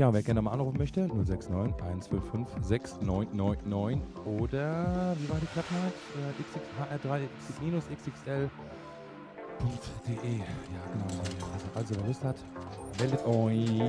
Tja, wer gerne mal anrufen möchte, 069 155 6999 oder wie war die Klappnheit? Äh, hr3x-xl.de. Ja, genau. Also, wer Lust hat, meldet euch.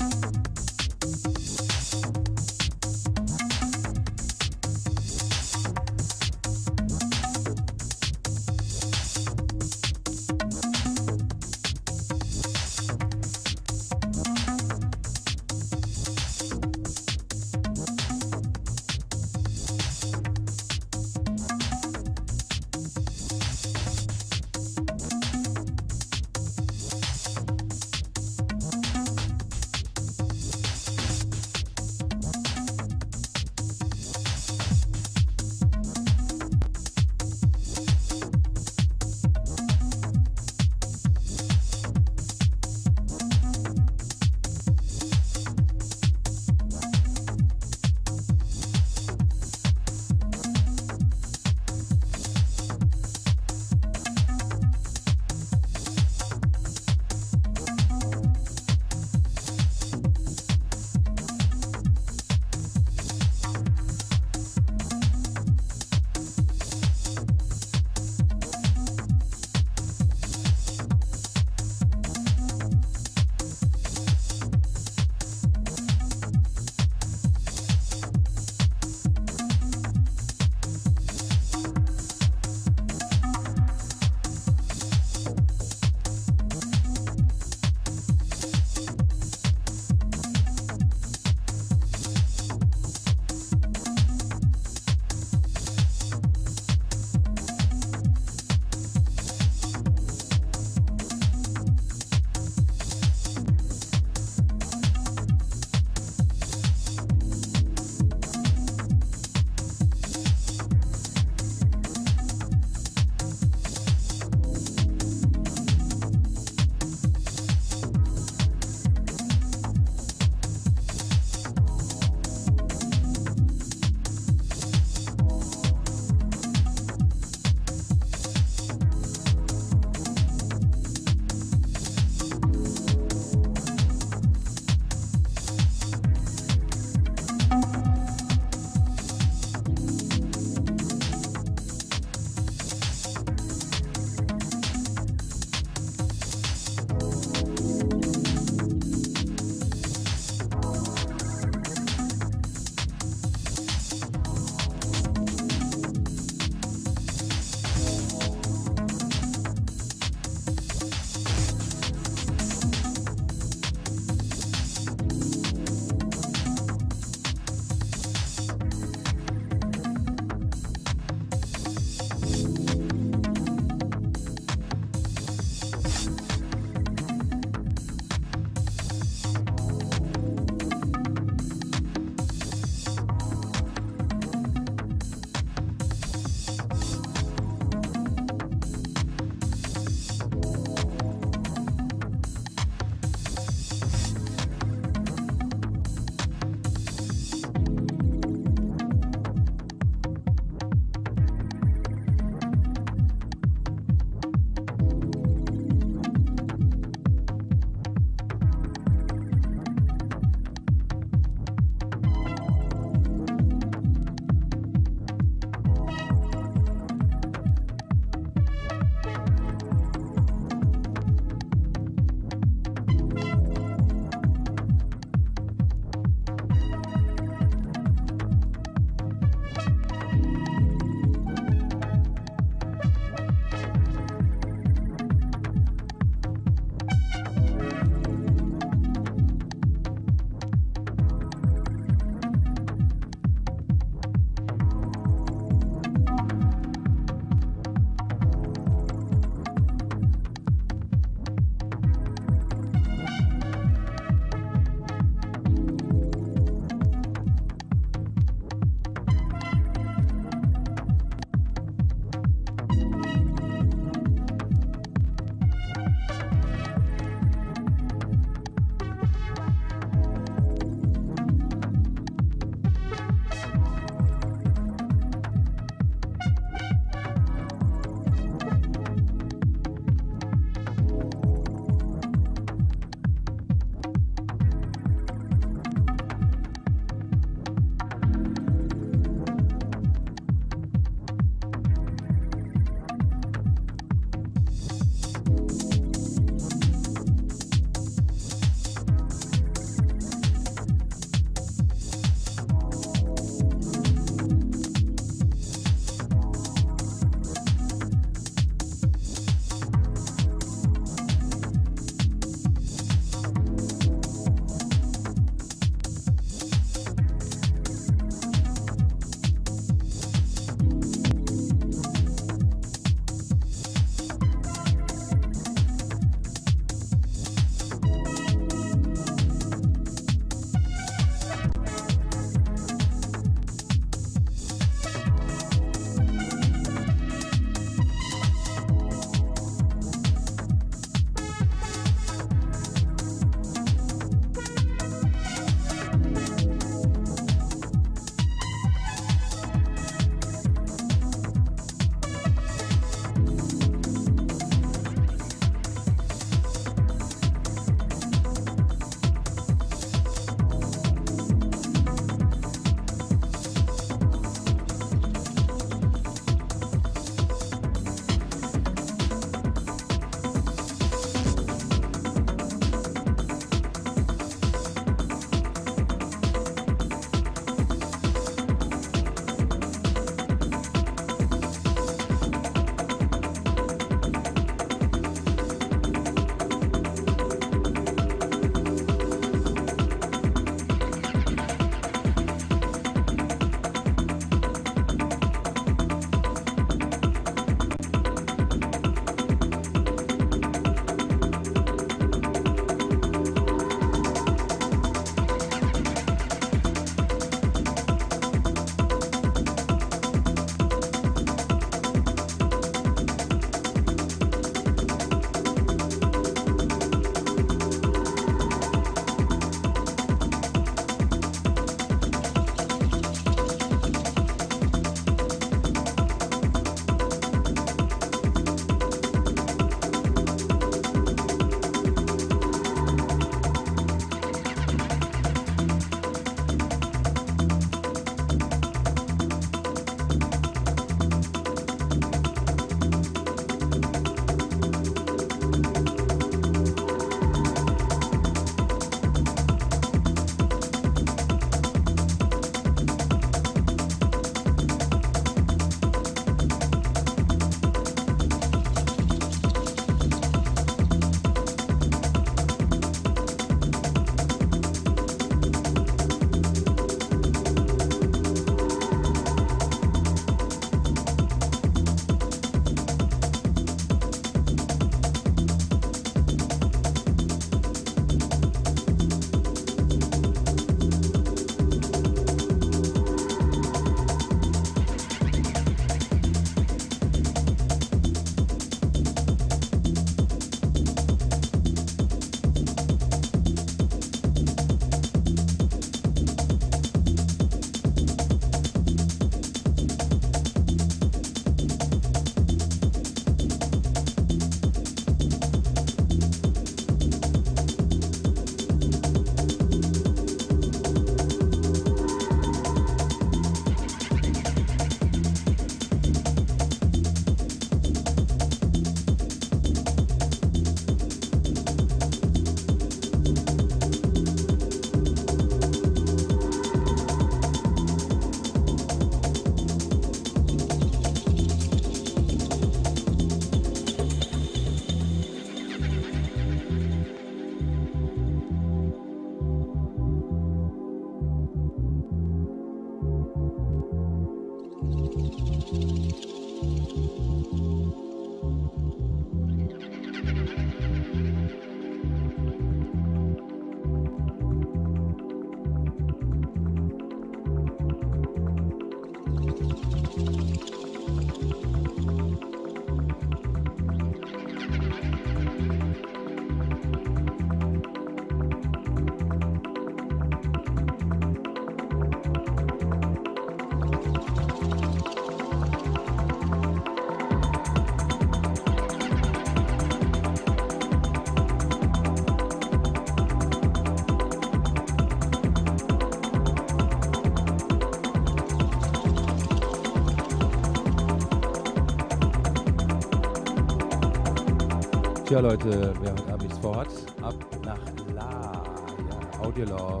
Tja, Leute, wer heute Abend nichts vorhat, ab nach La, ja, Audio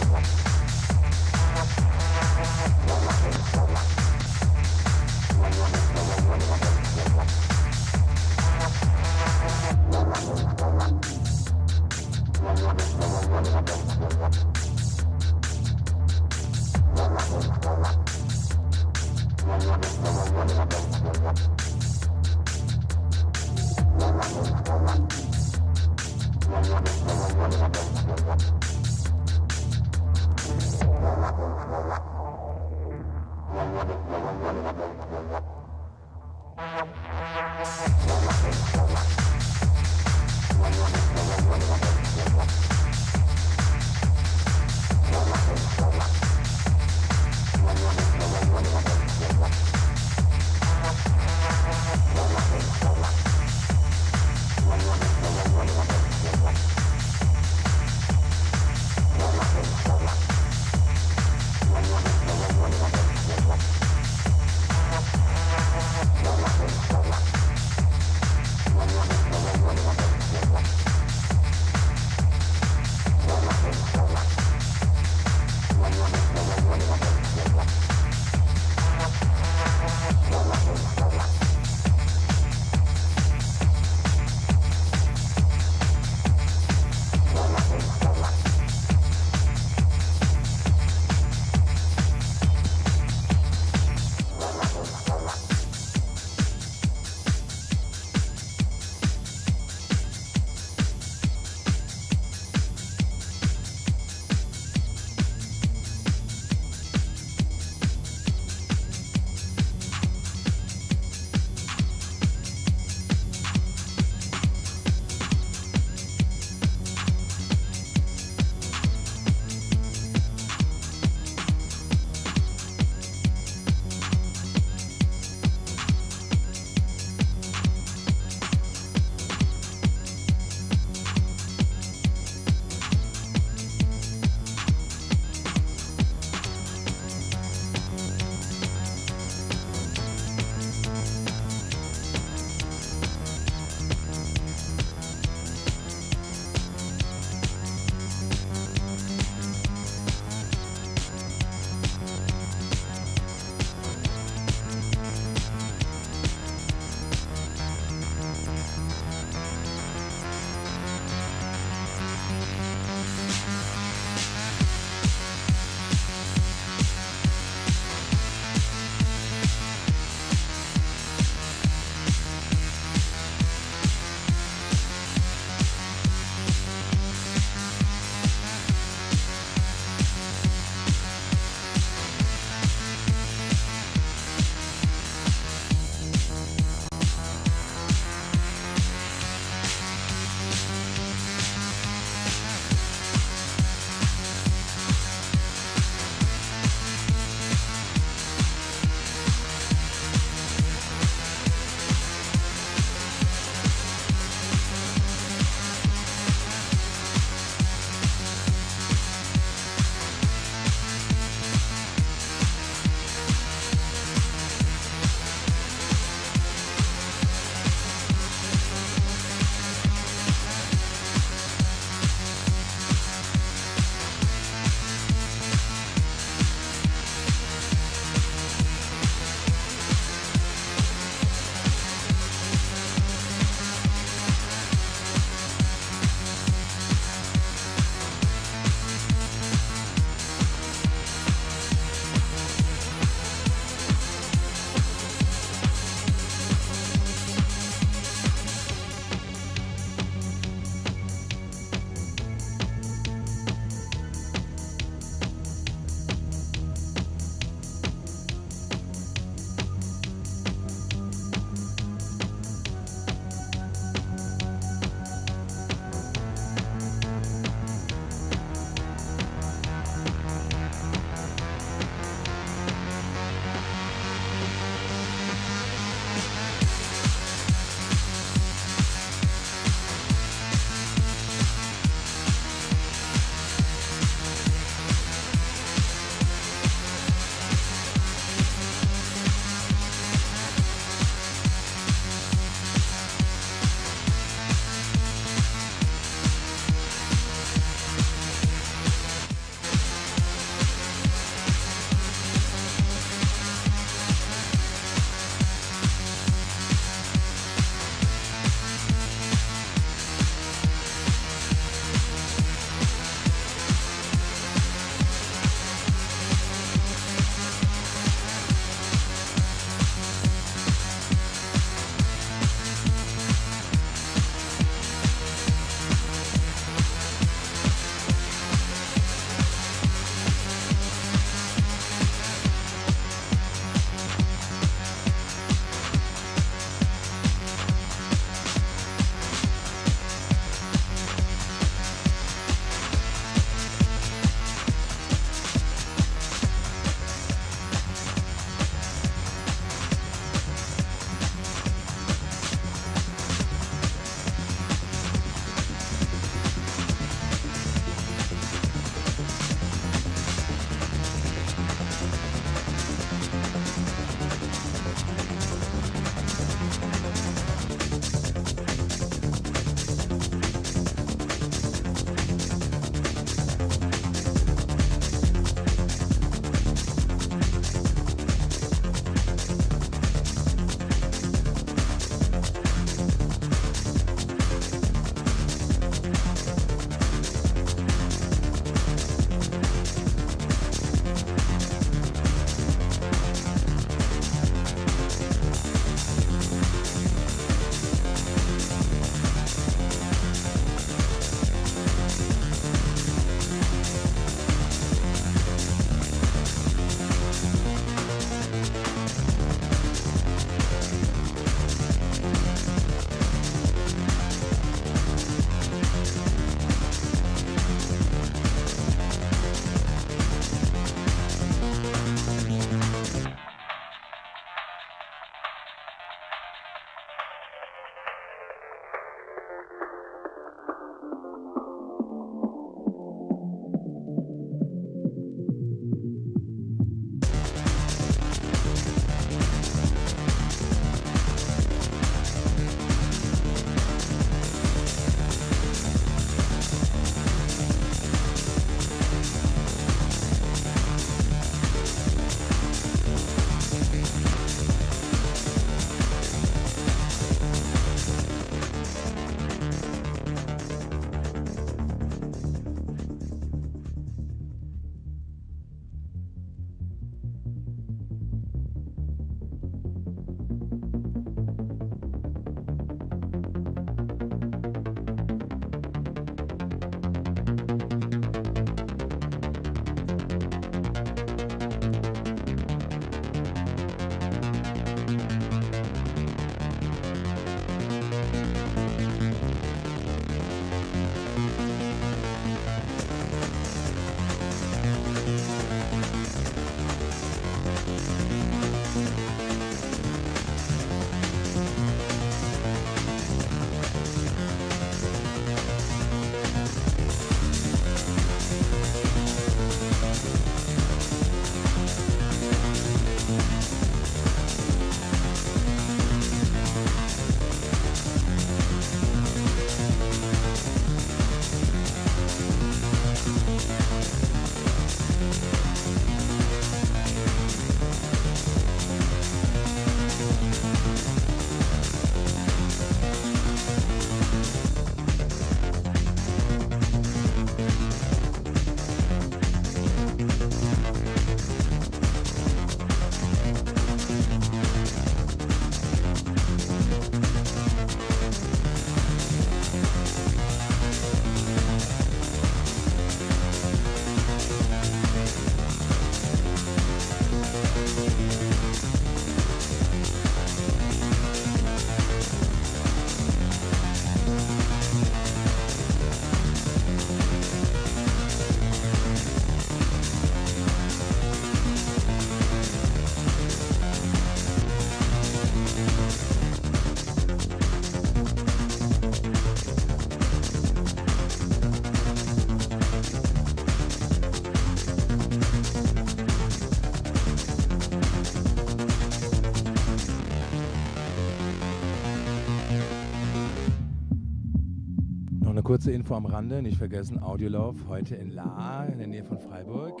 kurze Info am Rande, nicht vergessen, Audiolauf heute in La, in der Nähe von Freiburg.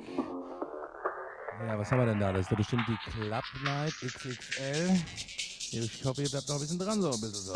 Ja, was haben wir denn da? Das ist doch bestimmt die Club Night XXL. Ich hoffe, ihr bleibt noch ein bisschen dran, so ein bisschen so.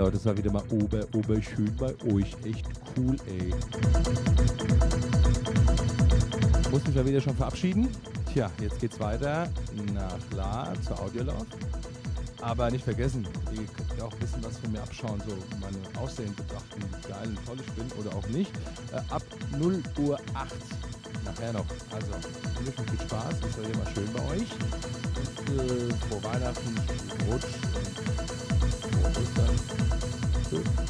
Leute, es war wieder mal ober, ober schön bei euch. Echt cool, ey. Muss mich ja wieder schon verabschieden. Tja, jetzt geht's weiter nach La zur Audiolog. Aber nicht vergessen, ihr könnt ja auch bisschen was von mir abschauen, so meine Aussehen betrachten, wie geil und toll ich bin oder auch nicht. Äh, ab 0 Uhr 8 nachher noch. Also, wünsche viel Spaß, es war immer schön bei euch. Und äh, frohe Weihnachten, Rutsch und frohe Ostern. si